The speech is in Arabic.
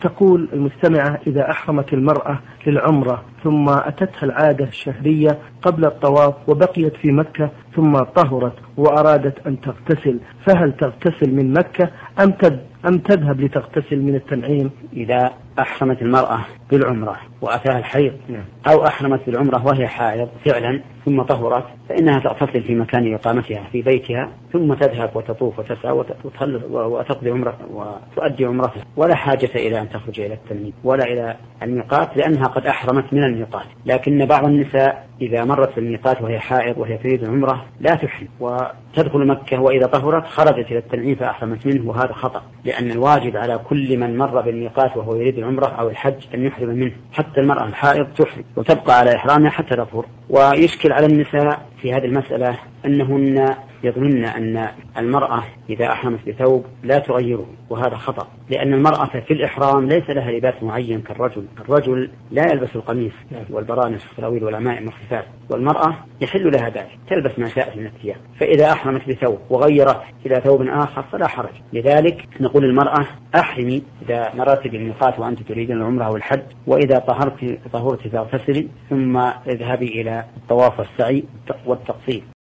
تقول المستمعة إذا أحرمت المرأة للعمرة ثم أتتها العادة الشهرية قبل الطواف وبقيت في مكة ثم طهرت وأرادت أن تغتسل فهل تغتسل من مكة أم أم تذهب لتغتسل من التنعيم؟ إذا أحرمت المرأة بالعمرة وأتاها الحيض نعم. أو أحرمت بالعمرة وهي حائض فعلا ثم طهرت فإنها تغتسل في مكان إقامتها في بيتها ثم تذهب وتطوف وتسعى وتقضي عمرة وتؤدي عمرتها ولا حاجة إلى أن تخرج إلى التنعيم ولا إلى الميقات لأنها قد أحرمت من الميقات لكن بعض النساء إذا مرت في الميقات وهي حائض وهي تريد العمرة لا تحرم وتدخل مكة وإذا طهرت خرجت إلى التنعيم فأحرمت منه وهذا خطأ لأن الواجب على كل من مر بالميقات وهو يريد العمرة أو الحج أن يحرم منه. حتى المرأة الحائض تحرم وتبقى على إحرامها حتى تطهر. ويشكل على النساء في هذه المسألة أنهن يظنن أن المرأة إذا أحرمت بثوب لا تغيره وهذا خطأ لأن المرأة في الإحرام ليس لها لباس معين كالرجل الرجل لا يلبس القميص والبرانس والسراويل والعمائم والخفاف والمرأة يحل لها ذلك تلبس ما شاءت من الثياب فإذا أحرمت بثوب وغيرت إلى ثوب آخر فلا حرج لذلك نقول المرأة أحرمي إذا مررت بالميقات وأنت تريدين العمرة أو الحج وإذا طهرت طهرت فاغتسلي ثم اذهبي إلى الطواف والسعي والتقصير.